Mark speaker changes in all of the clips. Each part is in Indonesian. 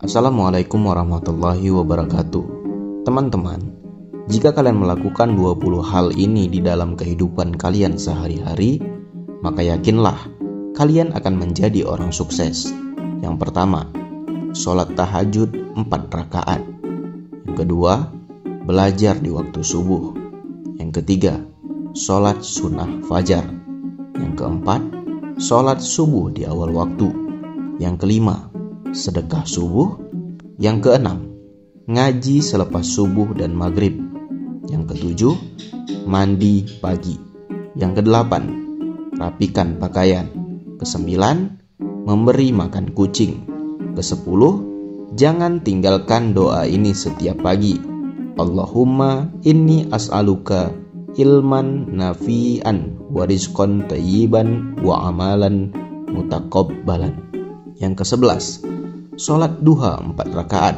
Speaker 1: Assalamualaikum warahmatullahi wabarakatuh. Teman-teman, jika kalian melakukan 20 hal ini di dalam kehidupan kalian sehari-hari, maka yakinlah kalian akan menjadi orang sukses. Yang pertama, sholat tahajud 4 rakaat. Yang kedua, belajar di waktu subuh. Yang ketiga, sholat sunnah fajar. Yang keempat, sholat subuh di awal waktu. Yang kelima, sedekah subuh. Yang keenam, ngaji selepas subuh dan maghrib. Yang ketujuh, mandi pagi. Yang kedelapan, rapikan pakaian. Kesembilan, memberi makan kucing. Kesepuluh, jangan tinggalkan doa ini setiap pagi. Allahumma inni as'aluka ilman nafi'an wa rizqan tayyiban wa amalan mutakabbalan. Yang kesebelas, sholat duha empat rakaat.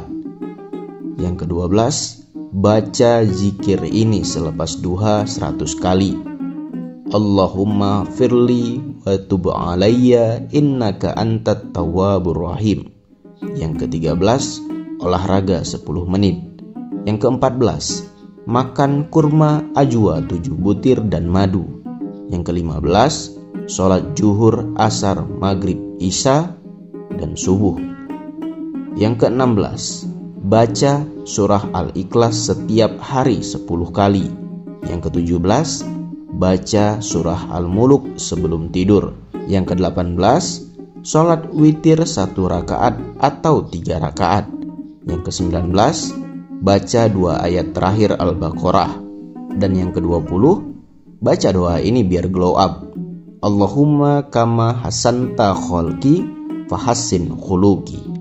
Speaker 1: Yang kedua belas, baca zikir ini selepas duha seratus kali. Allahumma firli wa tub alayya innaka antat tawwabur rahim. Yang ketiga belas, olahraga 10 menit. Yang keempat belas, makan kurma ajwa 7 butir dan madu. Yang kelima belas, sholat juhur, asar, maghrib, isya, dan subuh. Yang ke-16, baca surah Al-Ikhlas setiap hari 10 kali. Yang ke-17, baca surah Al-Muluk sebelum tidur. Yang ke-18, sholat witir satu rakaat atau tiga rakaat. Yang ke-19, baca dua ayat terakhir Al-Baqarah. Dan yang ke-20, baca doa ini biar glow up. Allahumma kama hasanta kholki fahassin khuluki.